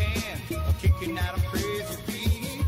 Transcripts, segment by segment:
can. Kicking out crazy beat.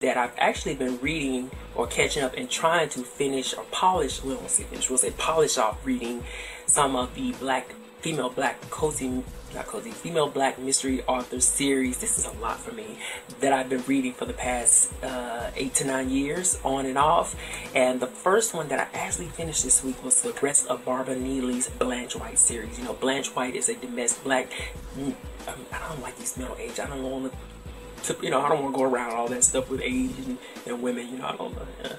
that I've actually been reading or catching up and trying to finish or polish, well, I won't say finish, we'll say polish off reading some of the black, female black cozy, not cozy, female black mystery author series. This is a lot for me that I've been reading for the past uh, eight to nine years on and off. And the first one that I actually finished this week was the rest of Barbara Neely's Blanche White series. You know, Blanche White is a domestic black, mm, I don't like these middle age, I don't want to you know, I don't want to go around all that stuff with age and, and women, you know, I don't know. Yeah.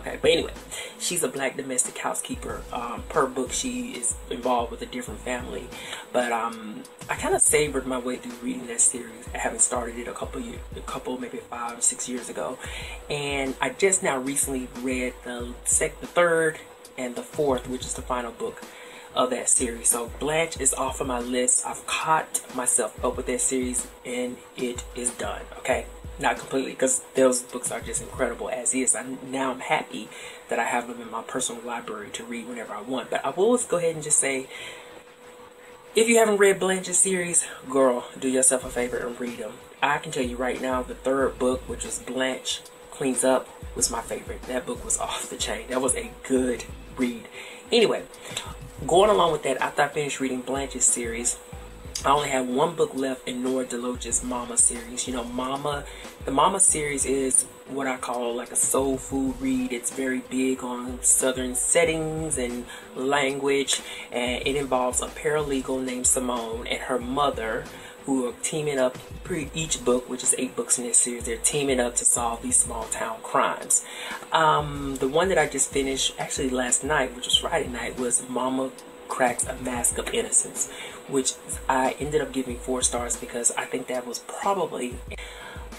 Okay, but anyway, she's a black domestic housekeeper. Um, per book, she is involved with a different family. But um, I kind of savored my way through reading that series. I haven't started it a couple years, a couple maybe five or six years ago, and I just now recently read the sec, the third, and the fourth, which is the final book of that series. So Blanche is off of my list. I've caught myself up with that series and it is done. Okay, not completely because those books are just incredible as is. I now I'm happy that I have them in my personal library to read whenever I want. But I will go ahead and just say. If you haven't read Blanche's series, girl, do yourself a favor and read them. I can tell you right now, the third book, which is Blanche Cleans Up, was my favorite. That book was off the chain. That was a good read. Anyway, going along with that, after I finished reading Blanche's series, I only have one book left in Nora DeLoach's Mama series. You know, Mama, the Mama series is what I call like a soul food read. It's very big on southern settings and language, and it involves a paralegal named Simone and her mother who are teaming up pre each book, which is eight books in this series. They're teaming up to solve these small town crimes. Um, the one that I just finished actually last night, which was Friday night, was Mama cracks a mask of innocence, which I ended up giving four stars because I think that was probably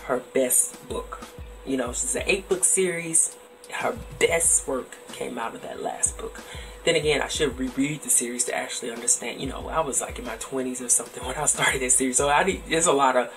her best book. You know, she's an eight book series. Her best work came out of that last book. Then again, I should reread the series to actually understand. You know, I was like in my 20s or something when I started this series, so I need, there's a lot of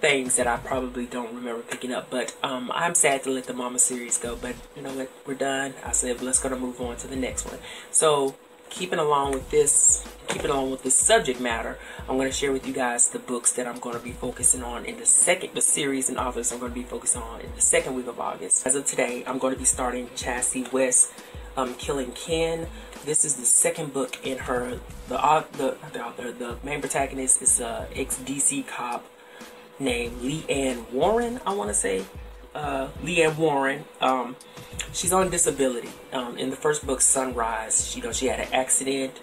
things that I probably don't remember picking up. But um, I'm sad to let the Mama series go. But you know what? We're done. I said let's go to move on to the next one. So keeping along with this, keeping along with this subject matter, I'm going to share with you guys the books that I'm going to be focusing on in the second, the series and authors I'm going to be focusing on in the second week of August. As of today, I'm going to be starting Chassie West, um, Killing Kin. This is the second book in her. The the the author, the main protagonist is a ex DC cop named Leigh Ann Warren. I want to say uh, Leigh Ann Warren. Um, she's on disability. Um, in the first book, Sunrise, she, you know, she had an accident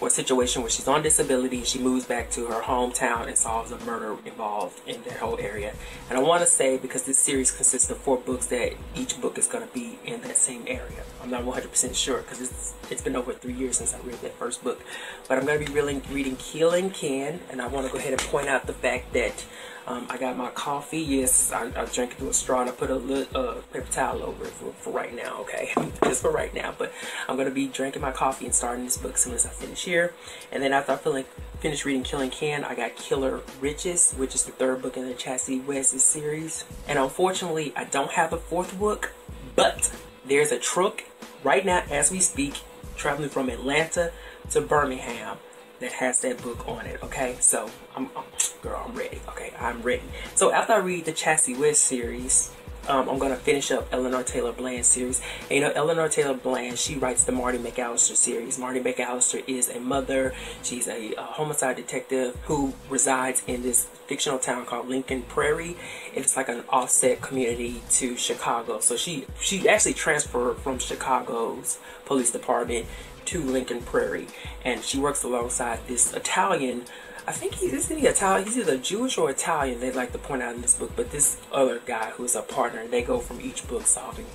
or situation where she's on disability. She moves back to her hometown and solves a murder involved in that whole area. And I want to say, because this series consists of four books, that each book is going to be in that same area. I'm not 100% sure because it's, it's been over three years since I read that first book. But I'm going to be really reading Killing Kin, and I want to go ahead and point out the fact that um, I got my coffee. Yes, I, I drank it through a straw and I put a little uh, paper towel over it for, for right now, okay? Just for right now. But I'm going to be drinking my coffee and starting this book as soon as I finish here. And then after I feel finish reading Killing Kin, I got Killer Riches, which is the third book in the Chassie West series. And unfortunately, I don't have a fourth book, but there's a truck right now as we speak traveling from Atlanta to Birmingham that has that book on it. Okay, so I'm, I'm, girl, I'm ready. Okay, I'm ready. So after I read the Chassie West series, um, I'm gonna finish up Eleanor Taylor Bland series. And, you know, Eleanor Taylor Bland, she writes the Marti MacAlister series. Marti MacAlister is a mother. She's a, a homicide detective who resides in this fictional town called Lincoln Prairie. It's like an offset community to Chicago. So she she actually transferred from Chicago's police department to Lincoln Prairie, and she works alongside this Italian. I think he's isn't he Italian? He's either Jewish or Italian. They like to point out in this book, but this other guy who's a partner, they go from each book solving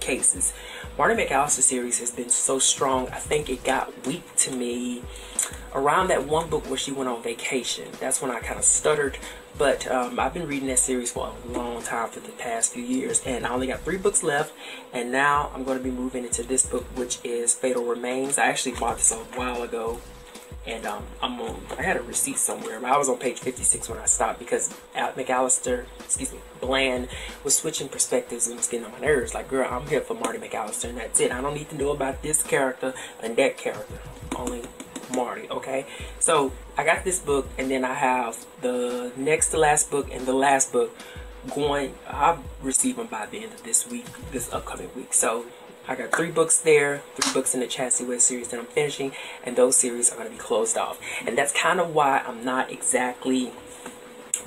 cases. Marti MacAlister series has been so strong. I think it got weak to me around that one book where she went on vacation. That's when I kind of stuttered. But um, I've been reading that series for a long time for the past few years, and I only got three books left. And now I'm going to be moving into this book, which is Fatal Remains. I actually bought this a while ago and um, I'm on. I had a receipt somewhere, but I was on page 56 when I stopped because MacAlister, excuse me, Bland was switching perspectives and was getting on my nerves. Like, girl, I'm here for Marti MacAlister, and that's it. I don't need to know about this character and that character. Only Marti. Okay, so I got this book, and then I have the next to last book and the last book going. I'll receive them by the end of this week, this upcoming week. So I got three books there, three books in the Chastity West series that I'm finishing, and those series are going to be closed off. And that's kind of why I'm not exactly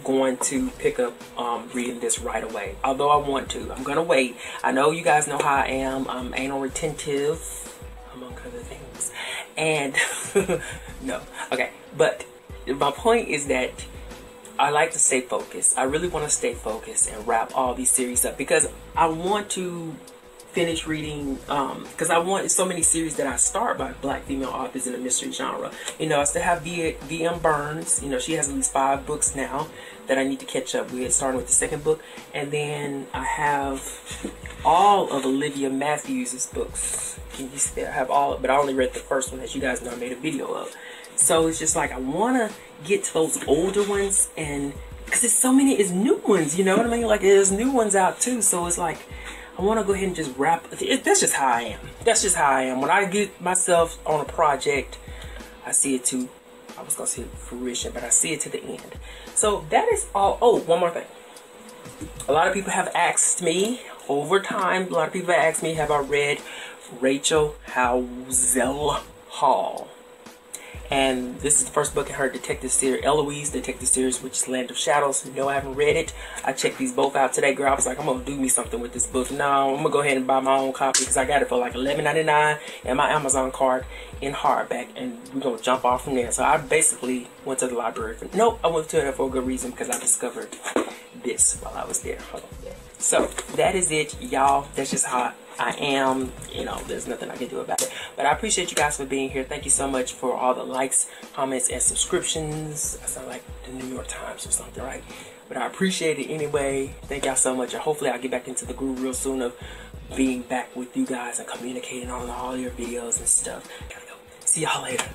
going to pick up um, reading this right away. Although I want to. I'm going to wait. I know you guys know how I am. I'm anal retentive, among other things. And, no. Okay. But my point is that I like to stay focused. I really want to stay focused and wrap all these series up because I want to finish reading because um, I want so many series that I start by black female authors in the mystery genre. You know, I still have V.M. Burns. You know, she has at least five books now that I need to catch up with, starting with the second book. And then I have all of Olivia Matthews' books. Can you see? I have all, but I only read the first one, as you guys know, I made a video of. So it's just like I want to get to those older ones and because there's so many, it's new ones, you know what I mean? Like there's new ones out too. So it's like I want to go ahead and just wrap. That's just how I am. That's just how I am. When I get myself on a project, I see it to. I was gonna say fruition, but I see it to the end. So that is all. Oh, one more thing. A lot of people have asked me over time. A lot of people have asked me, have I read Rachel Howzell Hall? And this is the first book in her detective series, Elouise detective series, which is Land of Shadows. No, I haven't read it. I checked these both out today, girl. I was like, I'm gonna do me something with this book. No, I'm gonna go ahead and buy my own copy because I got it for like $11.99 and my Amazon card in hardback, and we're gonna jump off from there. So I basically went to the library. For, nope, I went to it for a good reason because I discovered this while I was there. So that is it, y'all. That's just how I am. You know, there's nothing I can do about it. But I appreciate you guys for being here. Thank you so much for all the likes, comments, and subscriptions. I sound like the New York Times or something, right? But I appreciate it anyway. Thank y'all so much. And hopefully I'll get back into the groove real soon of being back with you guys and communicating on all your videos and stuff. Gotta go. See y'all later.